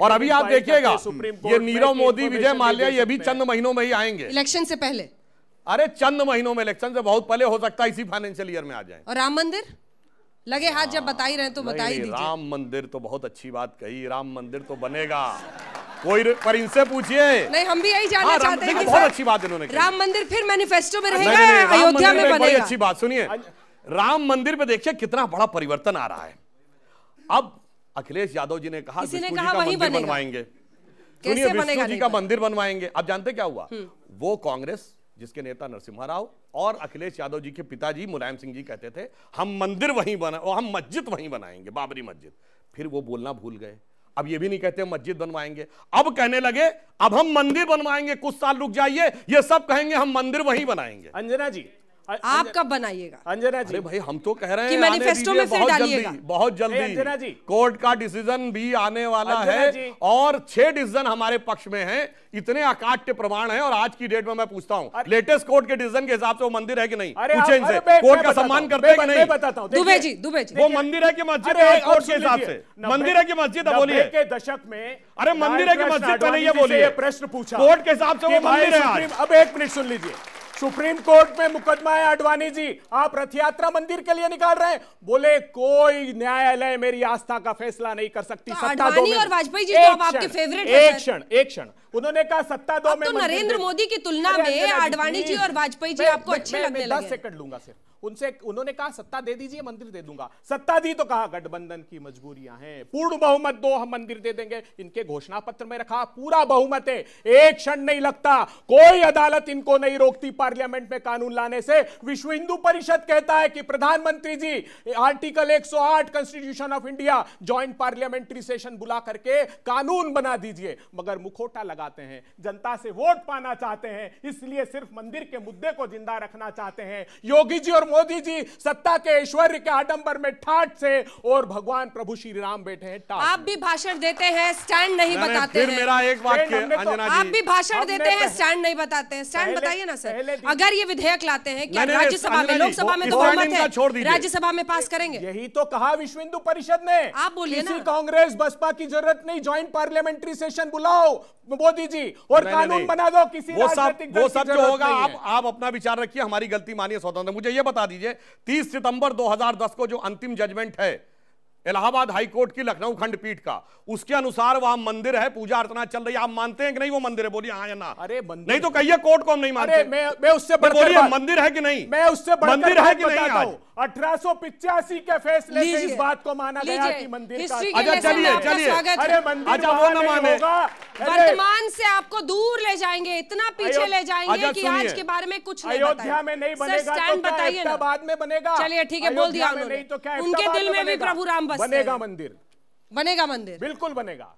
और अभी आप देखिएगा ये नीरव मोदी विजय माल्या ये भी चंद महीनों में ही आएँगे। इलेक्शन से पहले। अरे चंद महीनों में इलेक्शन से बहुत पहले हो सकता है इसी फाइनेंशियल ईयर में आ जाए। और राम मंदिर? लगे हाथ जब बता ही रहे तो बता ही दीजिए। राम मंदिर तो बहुत अच्छी बात कही राम मंदिर तो बनेगा। कोई पर इनसे पूछिए। नहीं हम भी यही जानना हाँ, चाहते हैं कि बहुत अच्छी बात इन्होंने कही। राम मंदिर फिर मैनिफेस्टो में रहेगा अयोध्या में बनेगा? अच्छी बात सुनिए। राम मंदिर पे देखिए कितना बड़ा परिवर्तन आ रहा है। अब अखिलेश यादव जी ने कहा किसी ने विष्णु कहा जी का मंदिर बनवाएँगे। सुनिए विष्णु जी का मंदिर बनवाएँगे। अब जानते क्या हुआ? वो कांग्रेस जिसके नेता नरसिम्हा राव और अखिलेश यादव जी के पिताजी मुलायम सिंह जी कहते थे हम मंदिर वहीं बना हम मस्जिद वहीं बनाएँगे बाबरी मस्जिद। फिर वो बोलना भूल गए। अब ये भी नहीं कहते हम मस्जिद बनवाएँगे। अब कहने लगे अब हम मंदिर बनवाएँगे कुछ साल रुक जाइए ये सब कहेंगे हम मंदिर वहीं बनाएँगे। अंजना जी आप कब बनाइएगा? अंजना जी। भाई हम तो कह रहे हैं मैनिफेस्टो में फिर बहुत डालिएगा। जल्दी बहुत ए, अंजना जल्दी जी। कोर्ट का डिसीज़न भी आने वाला है और छह डिसीज़न हमारे पक्ष में हैं। इतने अकाट्य प्रमाण हैं और आज की डेट में मैं पूछता हूँ। लेटेस्ट कोर्ट के डिसीज़न के हिसाब से वो मंदिर है कि नहीं? पूछे इनसे। कोर्ट का सम्मान करते हैं कि नहीं? बताता हूँ। दुबे जी दुबे जी। वो मंदिर है कि मस्जिद है कोर्ट के हिसाब से। मंदिर है कि मस्जिद है बोलिए। के दशक में अरे मंदिर है कि मस्जिद? पहले ये आडवाणी जी से बोलिए। प्रश्न पूछा। कोर्ट के हिसाब से वो भाई मंदिर है अब एक मिनट सुन लीजिए। सुप्रीम कोर्ट में मुकदमा है आडवाणी जी। आप रथ यात्रा मंदिर के लिए निकाल रहे हैं। बोले कोई न्यायालय मेरी आस्था का फैसला नहीं कर सकती तो सत्ता दो और वाजपेयी जी तो आपके फेवरेट एक क्षण एक क्षण। उन्होंने कहा सत्ता दो में तो नरेंद्र मोदी की तुलना में आडवाणी जी और वाजपेयी जी आपको अच्छे लगने लगे। दस सेकंड लूँगा सिर्फ़। उनसे उन्होंने कहा सत्ता दे दीजिए मंदिर दे दूँगा। सत्ता दी तो कहा गठबंधन की मजबूरियाँ हैं। पूर्ण बहुमत दो हम मंदिर दे देंगे। इनके घोषणा पत्र में रखा पूरा बहुमत है। एक क्षण नहीं लगता। कोई अदालत इनको नहीं रोकती पार्लियामेंट में कानून लाने से। विश्व हिंदू परिषद कहता है कि प्रधानमंत्री ji article 108 constitution of India joint parliamentary session बुला करके कानून बना दीजिए। मगर मुखोटा लगाते हैं। जनता से वोट पाना चाहते हैं इसलिए सिर्फ़ मंदिर के मुद्दे को ज़िंदा रखना चाहते हैं। योगी जी और मोदी जी सत्ता के ऐश्वर्य के आडंबर में ठाट से और भगवान प्रभु श्री राम बैठे हैं आप भी भाषण देते हैं स्टैंड नहीं बताते फिर मेरा एक वाक्य तो- अंजना आप भी भाषण देते हैं स्टैंड नहीं बताते हैं। स्टैंड बताइए ना सर। अगर ये विधेयक लाते हैं क्या राज्यसभा में लोकसभा में तो बहुमत है। राज्यसभा में पास करेंगे। यही तो कहा विश्व हिंदू परिषद ने। आप बोलिए ना। कांग्रेस बसपा की ज़रूरत नहीं ज्वाइंट पार्लियामेंट्री सेशन बुलाओ मोदी जी और नहीं, कानून नहीं, बना दो किसी वो सब वो सब जो होगा आप आप अपना विचार रखिए हमारी गलती मानिए स्वतंत्र। मुझे ये बता दीजिए 30 सितंबर 2010 को जो अंतिम जजमेंट है इलाहाबाद हाई कोर्ट की लखनऊ खंडपीठ का उसके अनुसार वहाँ मंदिर है पूजा अर्चना चल रही है। आप मानते हैं कि नहीं वो मंदिर है? बोलिए हाँ या ना। अरे मंदिर- नहीं तो कहिए कोर्ट को हम नहीं मानते। मैं मैं उससे तो बोलिए मंदिर है कि नहीं? मैं उससे बढ़कर मंदिर है कि नहीं बताता आज? हूँ। 1885 के फैसले से इस बात को माना गया कि मंदिर अच्छा, चलिए, चलिए। अरे मंदिर अच्छा, वो ना माने। वर्तमान से आपको दूर ले जाएँगे इतना पीछे ले जाएँगे कि आज के बारे में कुछ नहीं अयोध्या में नहीं बनेगा तो स्टैंड बताइए ना। बाद में बनेगा? चलिए, ठीक है, बोल दिया उन्होंने। तो उनके दिल में भी प्रभु राम बस बनेगा मंदिर। बनेगा मंदिर। बिल्कुल बनेगा।